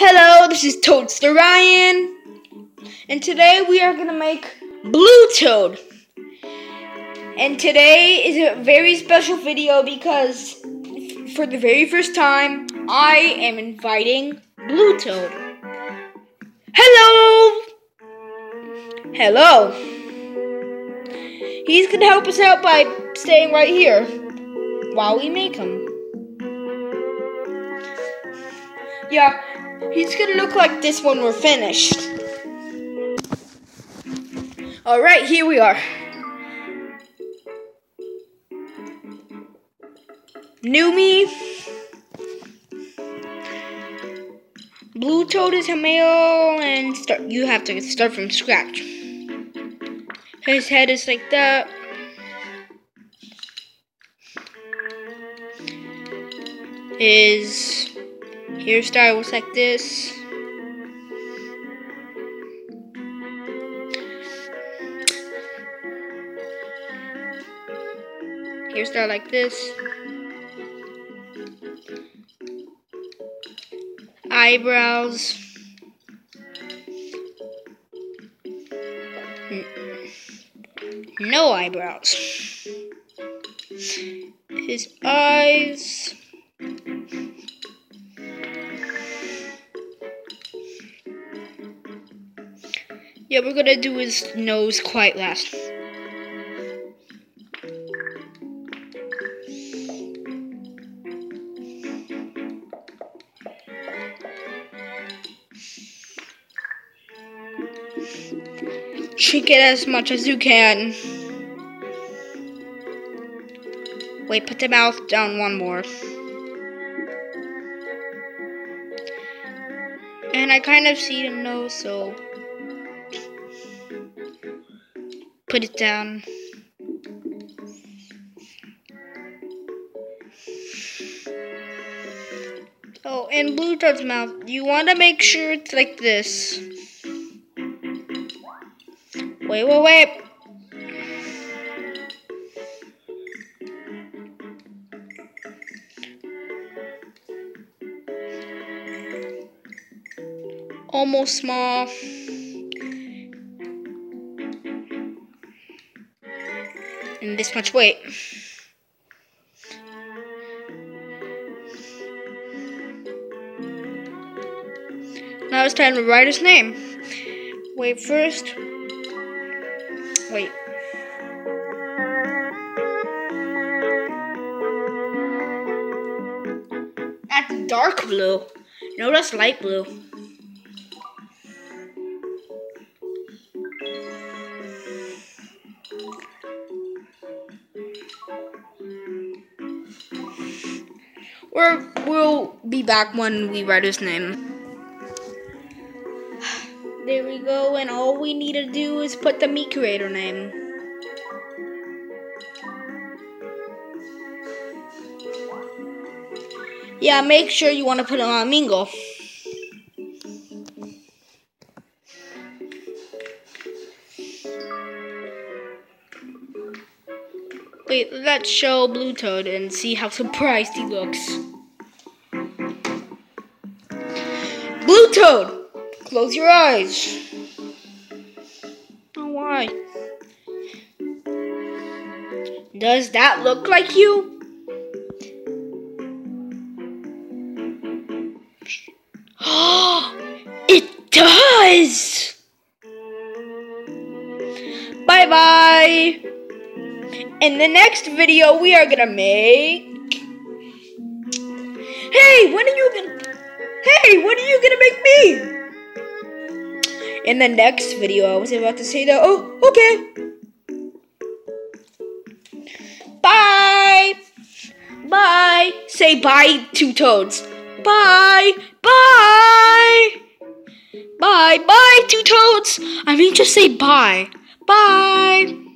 Hello, this is Toadster Ryan, and today we are gonna make Blue Toad. And today is a very special video because for the very first time, I am inviting Blue Toad. Hello! Hello! He's gonna help us out by staying right here while we make him. Yeah, he's gonna look like this when we're finished. Alright, here we are. New Mii. Blue Toad is a male and start you have to start from scratch. His head is like that. His hairstyle was like this. Hairstyle like this. Eyebrows. No eyebrows. His eyes. Yeah, we're gonna do his nose quite last. Shrink it as much as you can. Wait, put the mouth down one more. And I kind of see the nose, so put it down. Oh, and Blue Toad's mouth, you want to make sure it's like this. Wait, wait, wait. Almost small. And this much weight. Now it's time to write his name. Wait, first. Wait. That's dark blue. No, that's light blue. Or we'll be back when we write his name. There we go, and all we need to do is put the meat creator name. Yeah, make sure you want to put it on Mingo. Wait, let's show Blue Toad and see how surprised he looks. Blue Toad, close your eyes. Oh, why? Does that look like you? it does! Bye bye! In the next video, we are gonna make. Hey, when are you gonna? Hey, when are you gonna make me? In the next video, I was about to say that. Oh, okay. Bye. Bye. Say bye to toads. Bye. Bye. Bye. Bye to toads. I mean, just say bye. Bye.